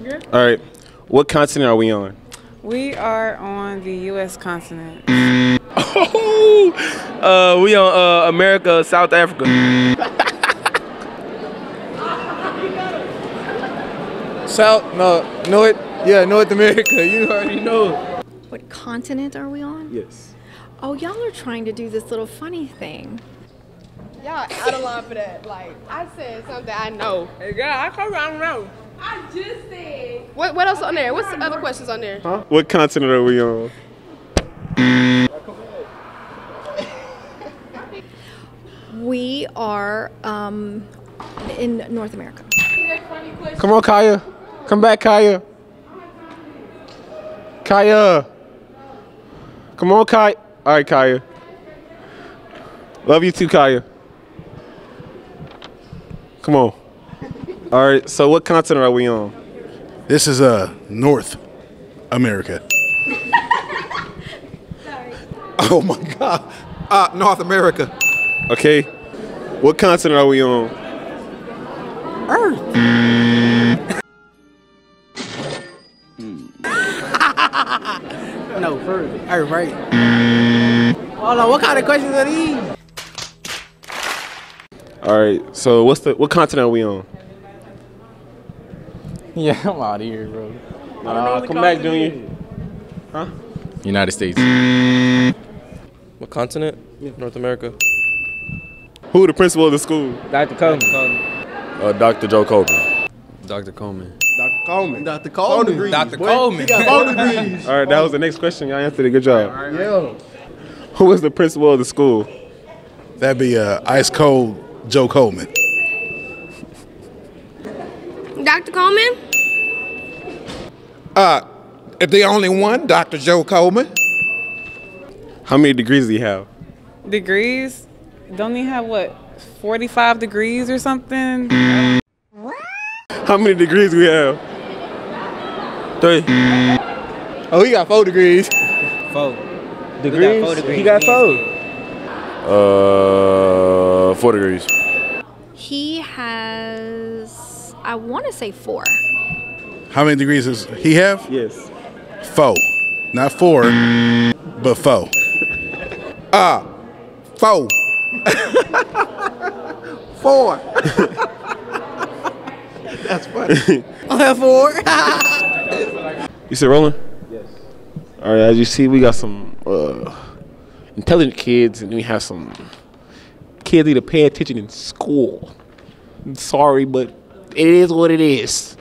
All right. What continent are we on? We are on the U.S. continent. Oh, uh, we on uh, America, South Africa. South, no, North, yeah, North America. You already know. What continent are we on? Yes. Oh, y'all are trying to do this little funny thing. Y'all out of line for that. Like, I said something I know. Hey, girl, I come around know. I just said. What, what else on there? What's the other questions on there? Huh? What continent are we on? We are um, in North America. Come on, Kaya. Come back, Kaya. Kaya. Come on, Kaya. All right, Kaya. Love you too, Kaya. Come on. All right. So, what continent are we on? This is uh North America. Oh my God. Uh, North America. Okay. What continent are we on? Earth. no, further. All right. Hold on, what kind of questions are these? All right. So, what's the what continent are we on? Yeah, I'm out of here, bro. Uh, come back, Junior. Huh? United States. What continent? North America. Who the principal of the school? Dr. Coleman. Uh, Dr. Joe Coleman. Dr. Coleman. Dr. Coleman. Dr. Coleman. Dr. Coleman. He got four degrees. All right. That was the next question. Y'all answered it. Good job. Yeah. Who was the principal of the school? That'd be uh, ice cold Joe Coleman. Dr. Coleman? Uh, if they only one, Dr. Joe Coleman. How many degrees do you have? Degrees? Don't he have what? 45 degrees or something? What? How many degrees we have? Three. Oh, he got four degrees. Four. Degrees? four degrees. He got four. Uh, four degrees. He has, I want to say four. How many degrees does he have? Yes. Four. Not four, but four. Uh, four. four. That's funny. I have four. You said rolling? Yes. All right. As you see, we got some uh, intelligent kids, and we have some kids need to pay attention in school. I'm sorry, but it is what it is.